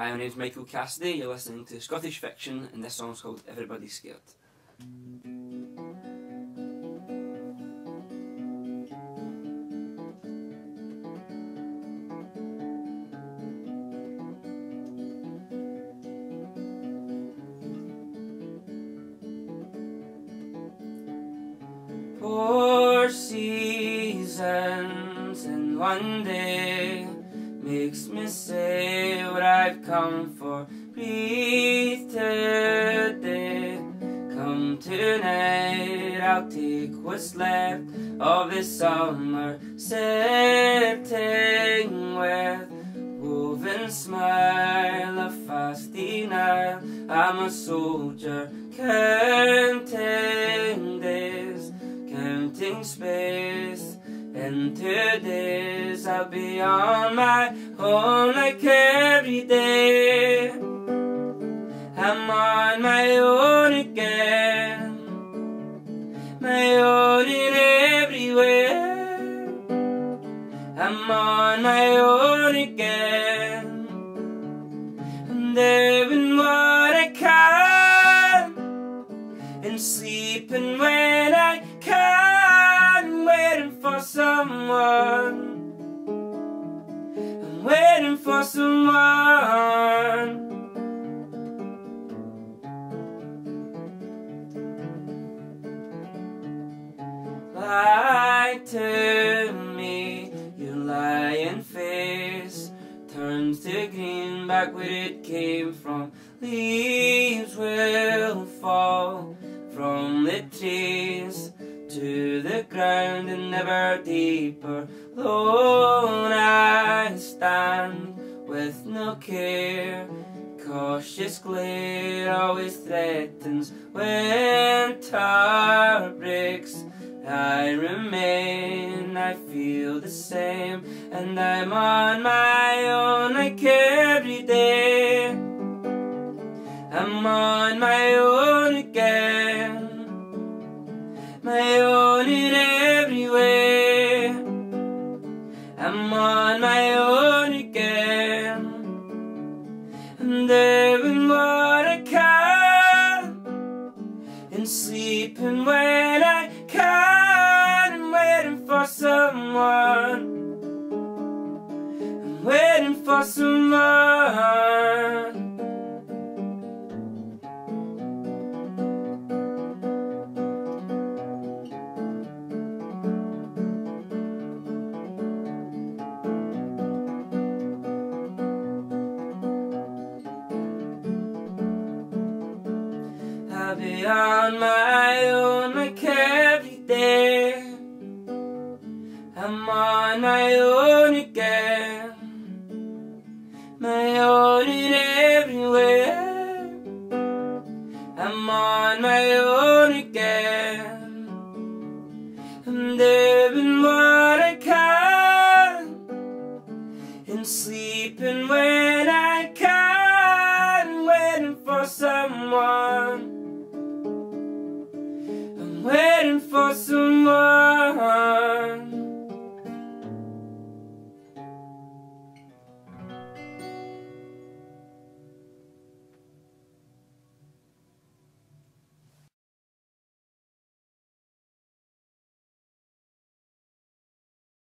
Hi, my name's Michael Cassidy. You're listening to Scottish Fiction, and this song's called Everybody's Scared. Four seasons in one day makes me say what I've come for. Breathe today, come tonight. I'll take what's left of this summer, setting with woven smile, a fast denial. I'm a soldier, counting days, counting space. In two days I'll be on my own like every day. I'm on my own again, my own in every way. I'm on my own again, and doing what I can, and sleeping when I can, For someone. Lie to me, your lying face turns to green back where it came from. Leaves will fall from the trees to the ground and never deeper. Lone I stand with no care. Cautious glare always threatens winter breaks. I remain, I feel the same, and I'm on my own like every day. I'm on my own again, my own in every way. I'm on my own and sleeping when I can, and waiting for someone. I'm waiting for someone. I'll be on my own like every day. I'm on my own again, my own in every way. I'm on my own again. I'm doing what I can, and sleeping when so